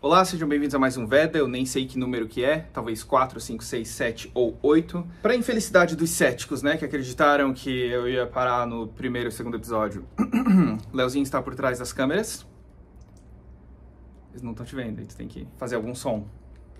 Olá, sejam bem-vindos a mais um Veda. Eu nem sei que número que é, talvez 4, 5, 6, 7 ou 8. Para infelicidade dos céticos, né, que acreditaram que eu ia parar no primeiro e segundo episódio. Leozinho está por trás das câmeras. Eles não estão te vendo, eles têm que fazer algum som.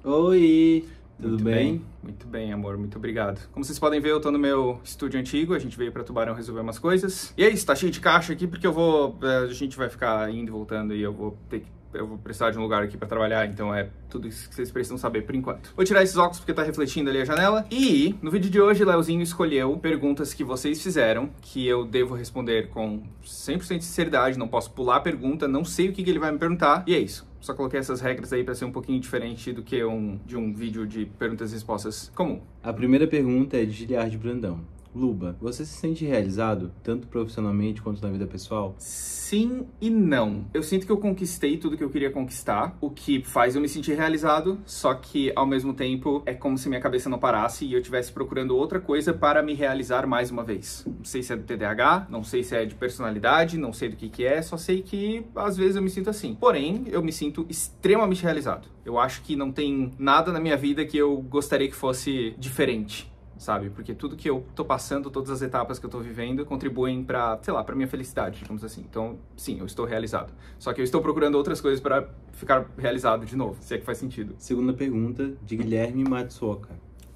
Oi, tudo Muito bem? Muito bem, amor, muito obrigado. Como vocês podem ver, eu tô no meu estúdio antigo, a gente veio pra Tubarão resolver umas coisas. E é isso, tá cheio de caixa aqui porque eu vou. é, A gente vai ficar indo e voltando e eu vou ter que. Eu vou precisar de um lugar aqui pra trabalhar, então é tudo isso que vocês precisam saber por enquanto. Vou tirar esses óculos porque tá refletindo ali a janela. E no vídeo de hoje, Leozinho escolheu perguntas que vocês fizeram, que eu devo responder com 100% de sinceridade, não posso pular a pergunta, não sei o que, que ele vai me perguntar. E é isso. Só coloquei essas regras aí pra ser um pouquinho diferente do que um de um vídeo de perguntas e respostas comum. A primeira pergunta é de Giliard Brandão. Luba, você se sente realizado, tanto profissionalmente quanto na vida pessoal? Sim e não. Eu sinto que eu conquistei tudo que eu queria conquistar, o que faz eu me sentir realizado, só que ao mesmo tempo é como se minha cabeça não parasse e eu estivesse procurando outra coisa para me realizar mais uma vez. Não sei se é do TDAH, não sei se é de personalidade, não sei do que que é, só sei que às vezes eu me sinto assim. Porém, eu me sinto extremamente realizado. Eu acho que não tem nada na minha vida que eu gostaria que fosse diferente sabe? Porque tudo que eu tô passando, todas as etapas que eu tô vivendo, contribuem pra, sei lá, pra minha felicidade, digamos assim. Então, sim, eu estou realizado. Só que eu estou procurando outras coisas para ficar realizado de novo, se é que faz sentido. Segunda pergunta de Guilherme Matsuoka.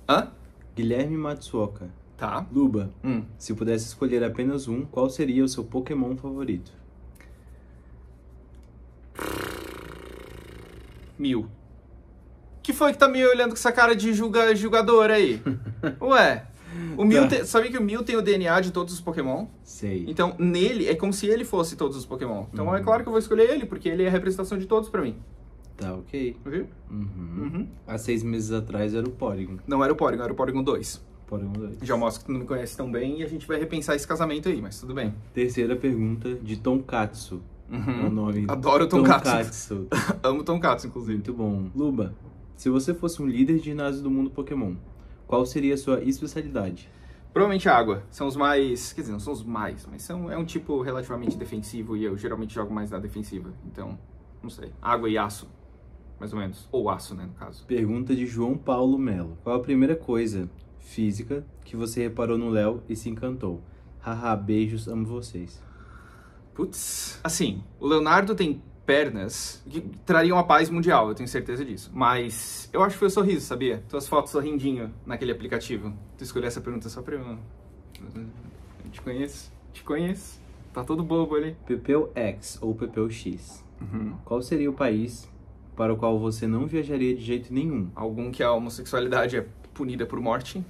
Hã? Guilherme Matsuoka. Tá. Luba, Hum. se pudesse escolher apenas um, qual seria o seu Pokémon favorito? Mil. Que foi que tá me olhando com essa cara de julga, julgador aí? Ué, o Mil Tá. sabia que o Mil tem o DNA de todos os Pokémon? Sei. Então, nele, é como se ele fosse todos os Pokémon. Então, Uhum. é claro que eu vou escolher ele, porque ele é a representação de todos pra mim. Tá, ok. Viu? Uhum. Uhum. Há seis meses atrás era o Porygon. Não era o Porygon, era o Porygon 2. Porygon 2. Já mostro que tu não me conhece tão bem e a gente vai repensar esse casamento aí, mas tudo bem. Terceira pergunta de Tonkatsu. É o Uhum. nome. Adoro Tonkatsu. Tonkatsu. Amo Tonkatsu, inclusive. Muito bom. Luba, se você fosse um líder de ginásio do mundo Pokémon, qual seria a sua especialidade? Provavelmente água. São os mais. Quer dizer, não são os mais, mas são, é um tipo relativamente defensivo e eu geralmente jogo mais na defensiva. Então, não sei. Água e aço. Mais ou menos. Ou aço, né, no caso. Pergunta de João Paulo Melo. Qual a primeira coisa física que você reparou no Léo e se encantou? Haha, beijos, amo vocês. Putz. Assim, o Leonardo tem pernas que trariam a paz mundial, eu tenho certeza disso. Mas eu acho que foi o sorriso, sabia? Tuas fotos sorrindinho naquele aplicativo. Tu escolheu essa pergunta só pra eu. Eu te conheço. Te conheço. Tá todo bobo ali. Pepeu X ou Pepeu X. Uhum. Qual seria o país para o qual você não viajaria de jeito nenhum? Algum que a homossexualidade é punida por morte.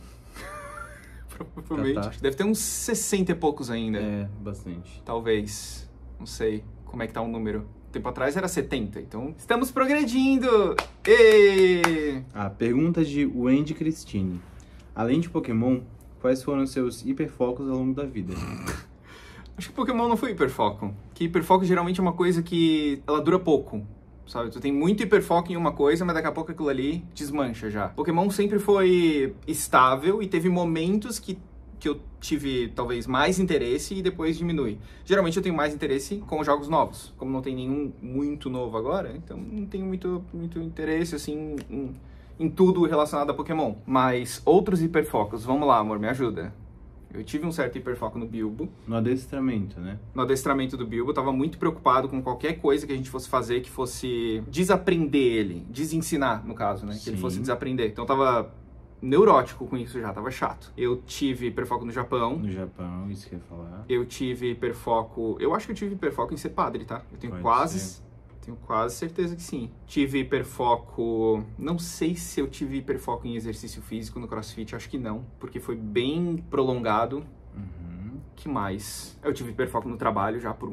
Provavelmente. Tá, tá. Deve ter uns 60 e poucos ainda. É, bastante. Talvez. Não sei como é que tá o número. Tempo atrás era 70, então estamos progredindo! Êêêê! Ah, pergunta de Wendy Christine. Além de Pokémon, quais foram seus hiperfocos ao longo da vida? Acho que Pokémon não foi hiperfoco. Que hiperfoco geralmente é uma coisa que ela dura pouco. Sabe? Tu tem muito hiperfoco em uma coisa, mas daqui a pouco aquilo ali desmancha já. Pokémon sempre foi estável e teve momentos que, que eu tive talvez mais interesse e depois diminui. Geralmente eu tenho mais interesse com jogos novos. Como não tem nenhum muito novo agora, então não tenho muito, muito interesse assim em, em tudo relacionado a Pokémon. Mas outros hiperfocos, vamos lá, amor, me ajuda. Eu tive um certo hiperfoco no Bilbo No adestramento, né? no adestramento do Bilbo, eu tava muito preocupado com qualquer coisa que a gente fosse fazer que fosse desaprender ele, desensinar, no caso, né? Que ele Sim. fosse desaprender. Então eu tava neurótico com isso já, tava chato. Eu tive hiperfoco no Japão. No Japão, isso que eu ia falar. Eu tive hiperfoco. Eu acho que eu tive hiperfoco em ser padre, tá? Eu tenho Pode quase. ser. Tenho quase certeza que sim. Tive hiperfoco. Não sei se eu tive hiperfoco em exercício físico no crossfit, acho que não, porque foi bem prolongado Uhum. que mais? Eu tive hiperfoco no trabalho já por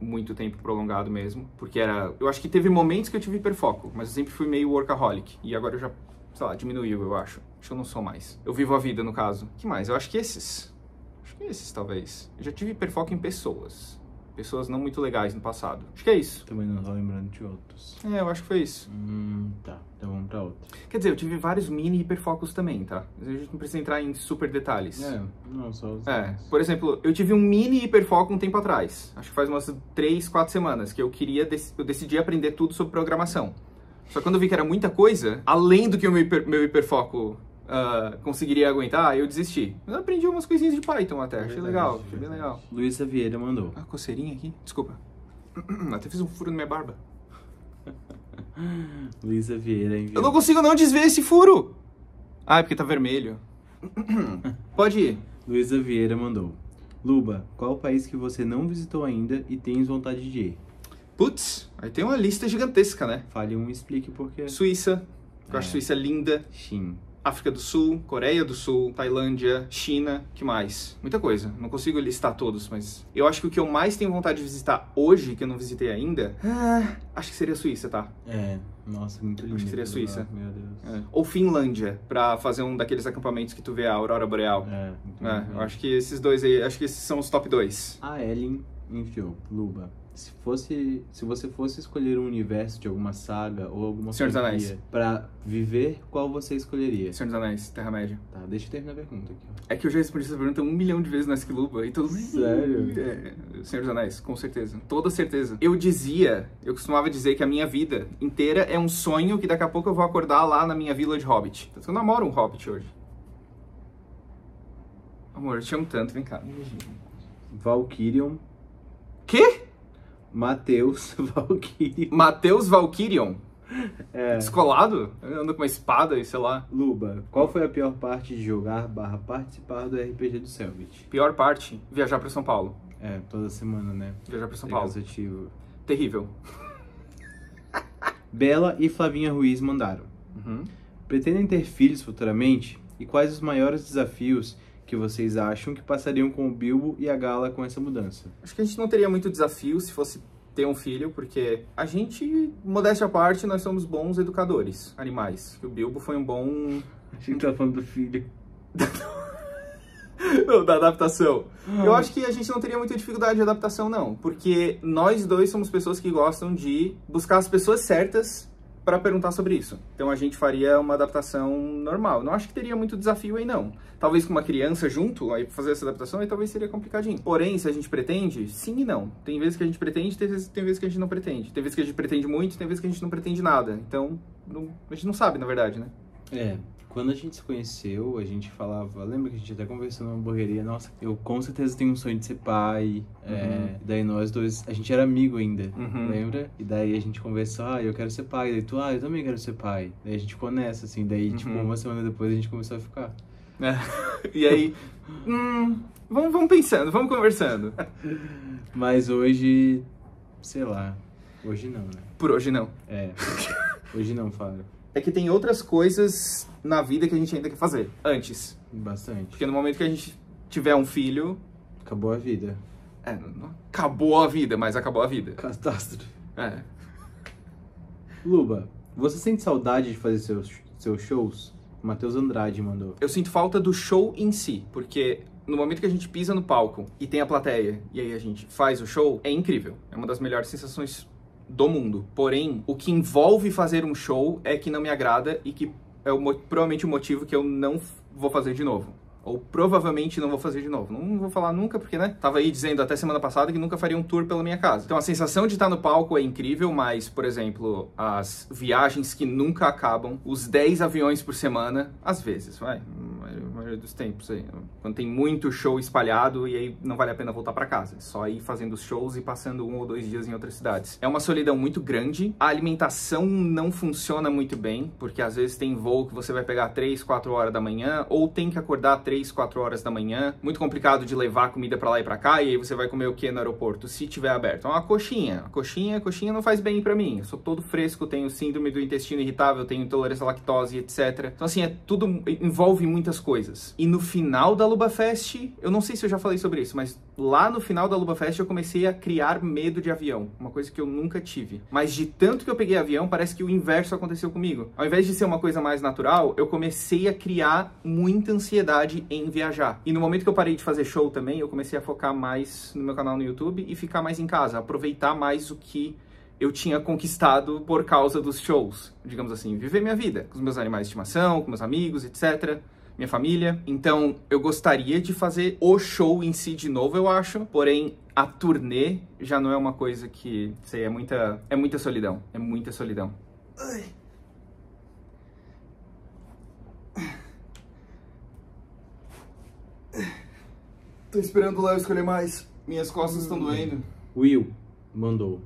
muito tempo prolongado mesmo, porque era, eu acho que teve momentos que eu tive hiperfoco, mas eu sempre fui meio workaholic e agora eu já, sei lá, diminuiu, eu acho. Acho que eu não sou mais. Eu vivo a vida no caso. Que mais? Eu acho que esses. Acho que esses talvez. Eu já tive hiperfoco em pessoas. Pessoas não muito legais no passado. Acho que é isso. Também não tô lembrando de outros. É, eu acho que foi isso. Hum, tá. Então vamos pra outra. Quer dizer, eu tive vários mini hiperfocos também, tá? Mas a gente não precisa entrar em super detalhes. É, não, só os É, por exemplo, eu tive um mini hiperfoco um tempo atrás. Acho que faz umas 3, 4 semanas que eu queria, dec- eu decidi aprender tudo sobre programação. Só que quando eu vi que era muita coisa, além do que o meu, hiper- meu hiperfoco ah, conseguiria aguentar, eu desisti. Mas eu aprendi umas coisinhas de Python até, achei Verdade, legal, achei bem legal. Luísa Vieira mandou. Ah, coceirinha aqui? Desculpa. Até fiz um furo na minha barba. Luísa Vieira enviou. Eu não consigo não desver esse furo! Ah, é porque tá vermelho. Pode ir. Luísa Vieira mandou. Luba, qual o país que você não visitou ainda e tens vontade de ir? Putz, aí tem uma lista gigantesca, né? Fale um e explique por quê. Suíça, eu acho É. Suíça linda. Shin. África do Sul, Coreia do Sul, Tailândia, China, que mais? Muita coisa. Não consigo listar todos, mas eu acho que o que eu mais tenho vontade de visitar hoje, que eu não visitei ainda, ah, acho que seria a Suíça, tá? É, nossa, muito lindo. Acho que seria lá, Suíça. Meu Deus. É. Ou Finlândia, pra fazer um daqueles acampamentos que tu vê a aurora boreal. É, muito É, eu acho que esses dois aí, acho que esses são os top dois. A Ellen enviou. Luba, se fosse, se você fosse escolher um universo de alguma saga ou alguma Senhor dos Anéis. pra viver, qual você escolheria? Senhor dos Anéis, Terra-média. Tá, deixa eu terminar a pergunta aqui. ó. É que eu já respondi essa pergunta um milhão de vezes na Esquiluba. Sério? É, Senhor dos Anéis, com certeza. Toda certeza. Eu dizia, eu costumava dizer que a minha vida inteira é um sonho que daqui a pouco eu vou acordar lá na minha vila de Hobbit. Que Eu namoro um Hobbit hoje. Amor, eu te amo tanto, vem cá. Valkyrion, Quê? Matheus, Valkyrion. Matheus Valkyrion? É. Descolado? Anda com uma espada e sei lá. Luba, qual foi a pior parte de jogar barra participar do RPG do Selbit? Pior parte, viajar pra São Paulo. É, toda semana, né? Viajar pra São É Paulo. cansativo. Terrível. Bela e Flavinha Ruiz mandaram. Uhum. Pretendem ter filhos futuramente? E quais os maiores desafios que vocês acham que passariam com o Bilbo e a Gala com essa mudança? Acho que a gente não teria muito desafio se fosse ter um filho, porque a gente, modéstia à parte, nós somos bons educadores animais. O Bilbo foi um bom. A gente tá falando do filho. Não, da adaptação. Eu acho que a gente não teria muita dificuldade de adaptação, não. Porque nós dois somos pessoas que gostam de buscar as pessoas certas para perguntar sobre isso. Então a gente faria uma adaptação normal. Não acho que teria muito desafio aí, não. Talvez com uma criança junto, aí fazer essa adaptação, aí talvez seria complicadinho. Porém, se a gente pretende, sim e não. Tem vezes que a gente pretende, tem vezes, tem vezes que a gente não pretende. Tem vezes que a gente pretende muito, tem vezes que a gente não pretende nada. Então, não- a gente não sabe, na verdade, né? É, quando a gente se conheceu, a gente falava, lembra que a gente até conversou numa hamburgueria, nossa, eu com certeza tenho um sonho de ser pai. É, e daí nós dois, a gente era amigo ainda, Uhum. lembra? E daí a gente conversou, ah, eu quero ser pai. Daí tu, ah, eu também quero ser pai. Daí a gente ficou nessa, assim, daí, tipo, Uhum. uma semana depois a gente começou a ficar. E aí, hum, vamos, vamos pensando, vamos conversando. Mas hoje, sei lá, hoje não, né? Por hoje não. É, hoje não, Fábio. É que tem outras coisas na vida que a gente ainda quer fazer antes. Bastante. Porque no momento que a gente tiver um filho, Acabou a vida. é, não acabou a vida, mas acabou a vida. Catástrofe. É. Luba, você sente saudade de fazer seus, seus shows? Matheus Andrade mandou. Eu sinto falta do show em si, porque no momento que a gente pisa no palco e tem a plateia, e aí a gente faz o show, é incrível. É uma das melhores sensações do mundo. Porém, o que envolve fazer um show é que não me agrada e que é o, provavelmente o motivo que eu não vou fazer de novo. Ou provavelmente não vou fazer de novo. Não vou falar nunca, porque, né? Tava aí dizendo até semana passada que nunca faria um tour pela minha casa. Então a sensação de estar no palco é incrível, mas, por exemplo, as viagens que nunca acabam, os 10 aviões por semana, às vezes, vai. Dos tempos aí. Quando tem muito show espalhado e aí não vale a pena voltar para casa. É só ir fazendo os shows e passando um ou dois dias em outras cidades. É uma solidão muito grande. A alimentação não funciona muito bem, porque às vezes tem voo que você vai pegar 3, 4 horas da manhã, ou tem que acordar 3, 4 horas da manhã. Muito complicado de levar comida para lá e para cá, e aí você vai comer o que no aeroporto, se tiver aberto? Uma coxinha. A coxinha, a coxinha não faz bem para mim. Eu sou todo fresco, tenho síndrome do intestino irritável, tenho intolerância à lactose, etc. Então, assim, é tudo envolve muitas coisas. E no final da Luba Fest, eu não sei se eu já falei sobre isso, mas lá no final da Luba Fest eu comecei a criar medo de avião, uma coisa que eu nunca tive. Mas de tanto que eu peguei avião, parece que o inverso aconteceu comigo. Ao invés de ser uma coisa mais natural, eu comecei a criar muita ansiedade em viajar. E no momento que eu parei de fazer show também, eu comecei a focar mais no meu canal no YouTube e ficar mais em casa, aproveitar mais o que eu tinha conquistado por causa dos shows, digamos assim, viver minha vida com os meus animais de estimação, com meus amigos, etc minha família. Então, eu gostaria de fazer o show em si de novo, eu acho. Porém, a turnê já não é uma coisa que, sei, é muita, é muita solidão. É muita solidão. Ai. Tô esperando o Léo escolher mais. Minhas costas estão doendo. Will mandou.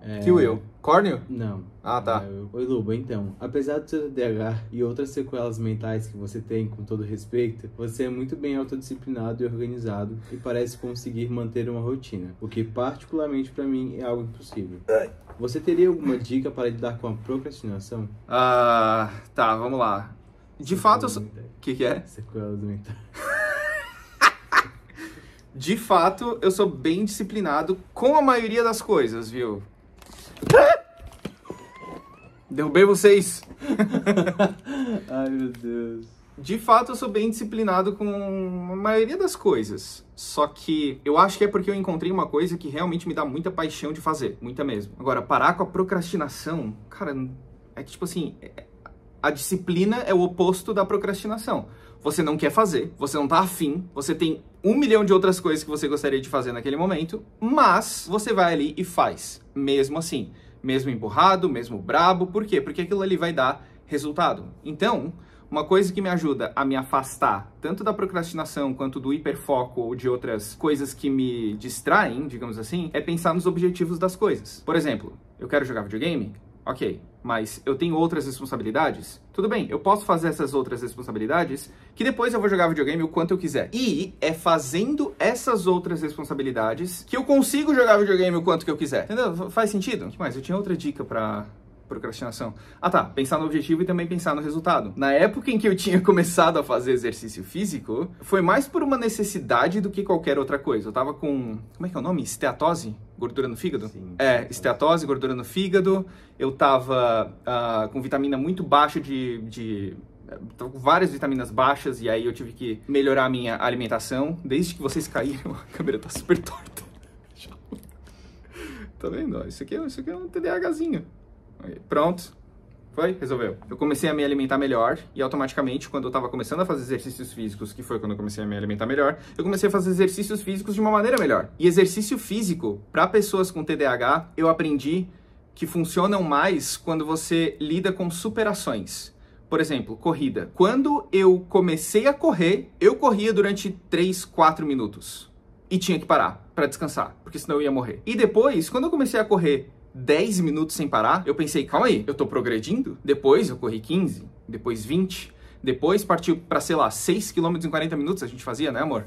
É... Que Will? Córneo? Não. Ah, tá. É, Oi, Luba, então, apesar do seu TDAH e outras sequelas mentais que você tem, com todo respeito, você é muito bem autodisciplinado e organizado e parece conseguir manter uma rotina, o que particularmente pra mim é algo impossível. Você teria alguma dica para lidar com a procrastinação? Ah, tá, vamos lá. De fato, eu sou... Sequelas. O que, que é? Sequelas mentais. De fato, eu sou bem disciplinado com a maioria das coisas, viu? Derrubei vocês. Ai, meu Deus. De fato, eu sou bem disciplinado com a maioria das coisas. Só que eu acho que é porque eu encontrei uma coisa que realmente me dá muita paixão de fazer. Muita mesmo. Agora, parar com a procrastinação, cara, é que tipo assim. é- A disciplina é o oposto da procrastinação. Você não quer fazer, você não tá afim, você tem um milhão de outras coisas que você gostaria de fazer naquele momento, mas você vai ali e faz, mesmo assim. Mesmo empurrado, mesmo brabo, por quê? Porque aquilo ali vai dar resultado. Então, uma coisa que me ajuda a me afastar tanto da procrastinação quanto do hiperfoco ou de outras coisas que me distraem, digamos assim, é pensar nos objetivos das coisas. Por exemplo, eu quero jogar videogame? Ok, mas eu tenho outras responsabilidades? Tudo bem, eu posso fazer essas outras responsabilidades que depois eu vou jogar videogame o quanto eu quiser. E é fazendo essas outras responsabilidades que eu consigo jogar videogame o quanto que eu quiser. Entendeu? Faz sentido? O que mais? Eu tinha outra dica pra procrastinação. Ah tá, pensar no objetivo e também pensar no resultado. Na época em que eu tinha começado a fazer exercício físico, foi mais por uma necessidade do que qualquer outra coisa. Eu tava com, como é que é o nome? Esteatose? Gordura no fígado? Sim. É, esteatose, gordura no fígado. Eu tava ah, com vitamina muito baixa de... de Tava com várias vitaminas baixas e aí eu tive que melhorar a minha alimentação. Desde que vocês caíram, a câmera tá super torta. Tá vendo? Isso aqui, é- isso aqui é um TDAHzinho. Pronto. Foi? Resolveu. Eu comecei a me alimentar melhor e automaticamente, quando eu tava começando a fazer exercícios físicos, que foi quando eu comecei a me alimentar melhor, eu comecei a fazer exercícios físicos de uma maneira melhor. E exercício físico, para pessoas com TDAH, eu aprendi que funcionam mais quando você lida com superações. Por exemplo, corrida. Quando eu comecei a correr, eu corria durante 3, 4 minutos e tinha que parar para descansar, porque senão eu ia morrer. E depois, quando eu comecei a correr 10 minutos sem parar, eu pensei, calma aí, eu tô progredindo? Depois eu corri 15, depois 20, depois partiu para sei lá, 6 km em 40 minutos a gente fazia, né, amor?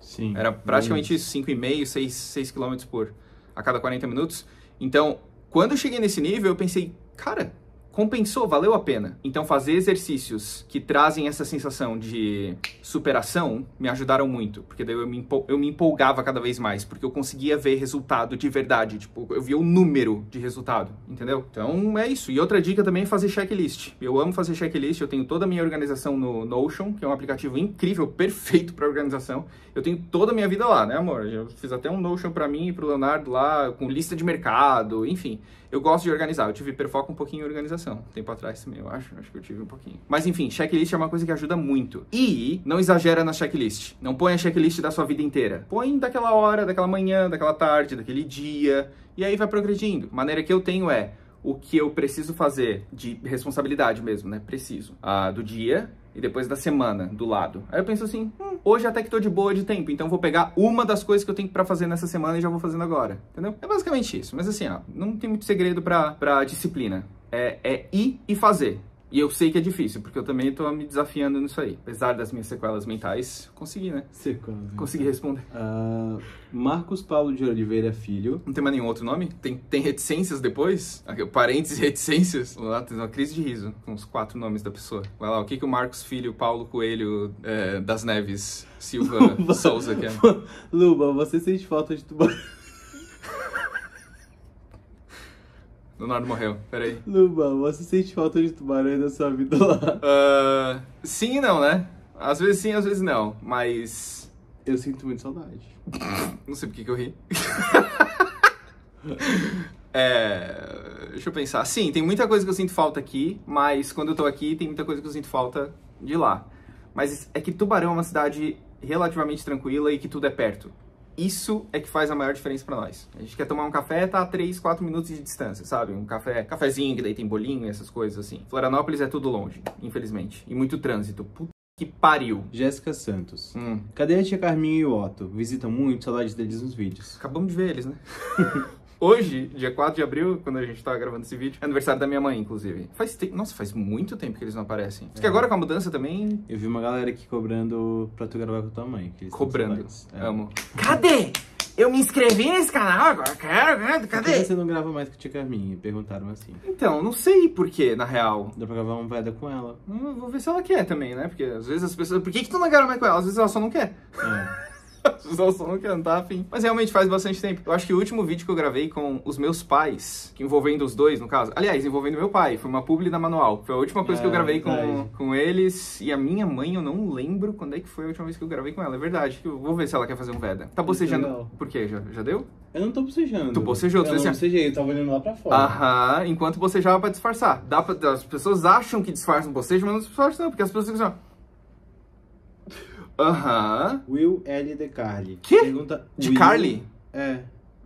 Sim. Era praticamente isso, 5,5, 6, 6 km por a cada 40 minutos. Então, quando eu cheguei nesse nível, eu pensei, cara, compensou, valeu a pena. Então, fazer exercícios que trazem essa sensação de superação me ajudaram muito, porque daí eu me, eu me empolgava cada vez mais, porque eu conseguia ver resultado de verdade, tipo, eu via o número de resultado, entendeu? Então, é isso. E outra dica também é fazer checklist. Eu amo fazer checklist, eu tenho toda a minha organização no Notion, que é um aplicativo incrível, perfeito para organização. Eu tenho toda a minha vida lá, né, amor? Eu fiz até um Notion para mim e pro Leonardo lá, com lista de mercado, enfim. Eu gosto de organizar. Eu tive hiperfoco um pouquinho em organização. Tempo atrás também, eu acho. Acho que eu tive um pouquinho. Mas enfim, checklist é uma coisa que ajuda muito. E não exagera na checklist. Não põe a checklist da sua vida inteira. Põe daquela hora, daquela manhã, daquela tarde, daquele dia. E aí vai progredindo. A maneira que eu tenho é o que eu preciso fazer de responsabilidade mesmo, né? Preciso. Ah, do dia e depois da semana do lado. Aí eu penso assim, hum, hoje até que tô de boa de tempo, então vou pegar uma das coisas que eu tenho pra fazer nessa semana e já vou fazendo agora, entendeu? É basicamente isso, mas assim, ó, não tem muito segredo pra disciplina. É, é ir e fazer. E eu sei que é difícil, porque eu também tô me desafiando nisso aí. Apesar das minhas sequelas mentais, consegui, né? Sequelas. Consegui responder. Ah, Marcos Paulo de Oliveira Filho. Não tem mais nenhum outro nome? Tem, tem reticências depois? Parênteses e reticências? Vamos lá, tem uma crise de riso com os quatro nomes da pessoa. Vai lá, o que, que o Marcos Filho, Paulo Coelho, é, das Neves, Silva Souza quer? Luba, você sente falta de tubarão? Leonardo morreu, peraí. Luba, você sente falta de tubarões na sua vida lá? Ah, sim e não, né? Às vezes sim, às vezes não, mas... Eu sinto muito saudade. Não sei por que que eu ri. É, deixa eu pensar. Sim, tem muita coisa que eu sinto falta aqui, mas quando eu tô aqui, tem muita coisa que eu sinto falta de lá. Mas é que Tubarão é uma cidade relativamente tranquila e que tudo é perto. Isso é que faz a maior diferença pra nós. A gente quer tomar um café, tá a 3, 4 minutos de distância, sabe? Um café, cafezinho que daí tem bolinho e essas coisas assim. Florianópolis é tudo longe, infelizmente. E muito trânsito. Puta que pariu. Jéssica Santos. Hum, Cadê a tia Carminha e o Otto? Visitam muito, saudade deles nos vídeos. acabamos de ver eles, né? Hoje, dia 4 de abril, quando a gente tava gravando esse vídeo, é aniversário da minha mãe, inclusive. Faz tempo. Nossa, faz muito tempo que eles não aparecem. Diz que É. agora com a mudança também. Eu vi uma galera aqui cobrando pra tu gravar com tua mãe. Cobrando. É. Amo. Cadê? Eu me inscrevi nesse canal agora, quero, né? Por que cadê? você não grava mais com a tia Carminha? Perguntaram assim. Então, não sei por que, na real. Dá pra gravar um veda com ela. Hum, vou ver se ela quer também, né? Porque às vezes as pessoas. Por que, que tu não grava mais com ela? Às vezes ela só não quer. É. Só não quer, não tá afim. Mas realmente faz bastante tempo. Eu acho que o último vídeo que eu gravei com os meus pais, que envolvendo os dois, no caso. Aliás, envolvendo meu pai, foi uma publi da manual. Foi a última coisa que eu É, gravei com, com eles. E a minha mãe, eu não lembro quando é que foi a última vez que eu gravei com ela. É verdade. Eu vou ver se ela quer fazer um Veda. Tá bocejando. legal. Por quê? Já, já deu? Eu não tô bocejando. Tu bocejou, tu Eu não assim, bocejei, eu tava olhando lá pra fora. Aham, enquanto bocejava pra disfarçar. Dá pra, as pessoas acham que disfarçam bocejo, mas não disfarçam não, porque as pessoas ficam assim. Aham. Will L. De Carly. Quê? Pergunta... De Will- Carly? É,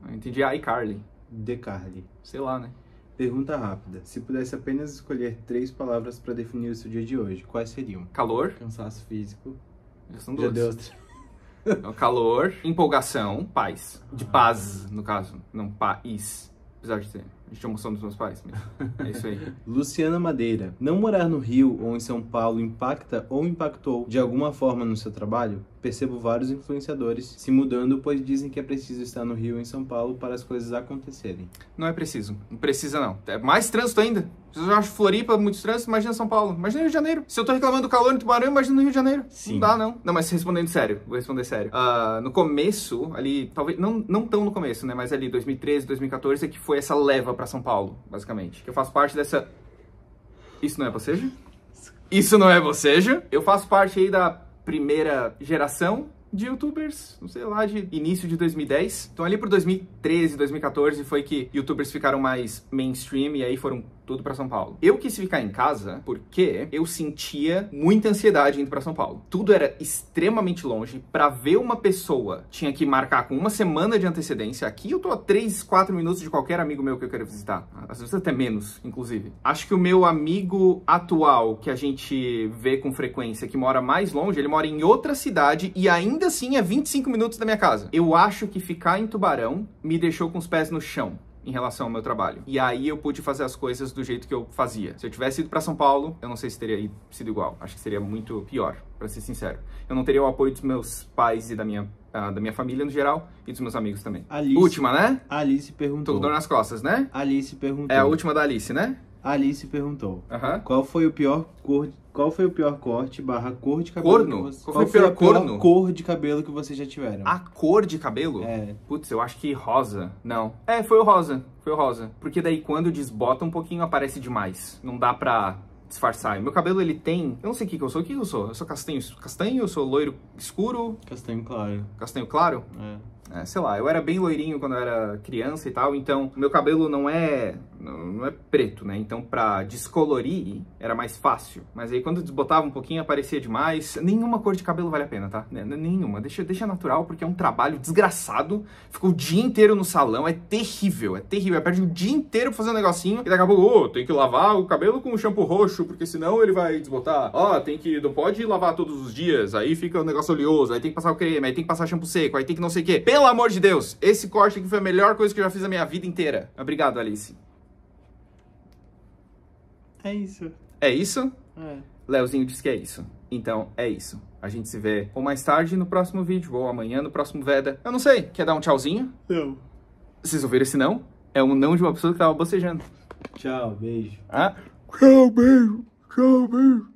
Eu entendi iCarly. De Carly. Sei lá, né? Pergunta rápida. Se pudesse apenas escolher três palavras pra definir o seu dia de hoje, quais seriam? Calor. Cansaço físico. Já são duas. Então, calor, empolgação, paz. De paz, no caso. Não paz. Apesar de ter. A gente emoção dos meus pais. Mas é isso aí. Luciana Madeira. Não morar no Rio ou em São Paulo impacta ou impactou de alguma forma no seu trabalho? Percebo vários influenciadores se mudando, pois dizem que é preciso estar no Rio ou em São Paulo para as coisas acontecerem. Não é preciso. Não precisa, não. É mais trânsito ainda. Se eu acho Floripa muito trânsito, imagina São Paulo. Imagina Rio de Janeiro. Se eu tô reclamando do calor em Tubarão, imagina no Rio de Janeiro. Sim. Não dá, não. Não, mas respondendo sério. Vou responder sério. Ah, no começo, ali, talvez, não, não tão no começo, né? Mas ali, 2013, 2014, é que foi essa leva pra São Paulo, basicamente. Que eu faço parte dessa... Isso não é bocejo? Isso não é bocejo? Eu faço parte aí da primeira geração de youtubers, não sei lá, de início de 2010. Então ali por 2013, 2014 foi que youtubers ficaram mais mainstream e aí foram tudo pra São Paulo. Eu quis ficar em casa porque eu sentia muita ansiedade indo pra São Paulo. Tudo era extremamente longe. Pra ver uma pessoa, tinha que marcar com uma semana de antecedência. Aqui eu tô a 3, 4 minutos de qualquer amigo meu que eu quero visitar. Às vezes até menos, inclusive. Acho que o meu amigo atual, que a gente vê com frequência, que mora mais longe, ele mora em outra cidade e ainda assim é 25 minutos da minha casa. Eu acho que ficar em Tubarão me deixou com os pés no chão em relação ao meu trabalho. E aí eu pude fazer as coisas do jeito que eu fazia. Se eu tivesse ido para São Paulo, eu não sei se teria ido- sido igual. Acho que seria muito pior, para ser sincero. Eu não teria o apoio dos meus pais e da minha, ah, da minha família no geral e dos meus amigos também. Alice, Última, né? Alice Tô perguntou. com dor nas costas, né? Alice perguntou. É a última da Alice, né? Alice perguntou. Aham. Qual foi o pior cor... Qual foi o pior corte barra cor de cabelo Corno? que você... Qual foi pior a pior corno? cor de cabelo que vocês já tiveram? A cor de cabelo? É. Putz, eu acho que rosa. Não. É, foi o rosa. Foi o rosa. Porque daí quando desbota um pouquinho aparece demais. Não dá pra disfarçar. Meu cabelo ele tem. Eu não sei o que, que eu sou. O que, que eu sou? Eu sou castanho, castanho, eu sou loiro escuro, Castanho claro. castanho claro? É. É, sei lá, eu era bem loirinho quando eu era criança e tal, então meu cabelo não é não é preto, né? Então pra descolorir era mais fácil. Mas aí quando desbotava um pouquinho aparecia demais. Nenhuma cor de cabelo vale a pena, tá? N- Nenhuma. Deixa, deixa natural porque é um trabalho desgraçado. Ficou o dia inteiro no salão, é terrível, é terrível. Perde o dia inteiro fazer um negocinho e daqui a pouco, ô, tem que lavar o cabelo com shampoo roxo, porque senão ele vai desbotar. Ó, tem que não pode lavar todos os dias, aí fica o negócio oleoso, aí tem que passar o creme, aí tem que passar shampoo seco, aí tem que não sei o quê. Pelo amor de Deus, esse corte aqui foi a melhor coisa que eu já fiz na minha vida inteira. Obrigado, Alice. É isso. É isso? É. Leozinho disse que é isso. Então, é isso. A gente se vê ou mais tarde no próximo vídeo, ou amanhã no próximo Veda. Eu não sei. Quer dar um tchauzinho? Não. Vocês ouviram esse não? É um não de uma pessoa que tava bocejando. Tchau, beijo. Ah? Tchau, beijo. Tchau, beijo.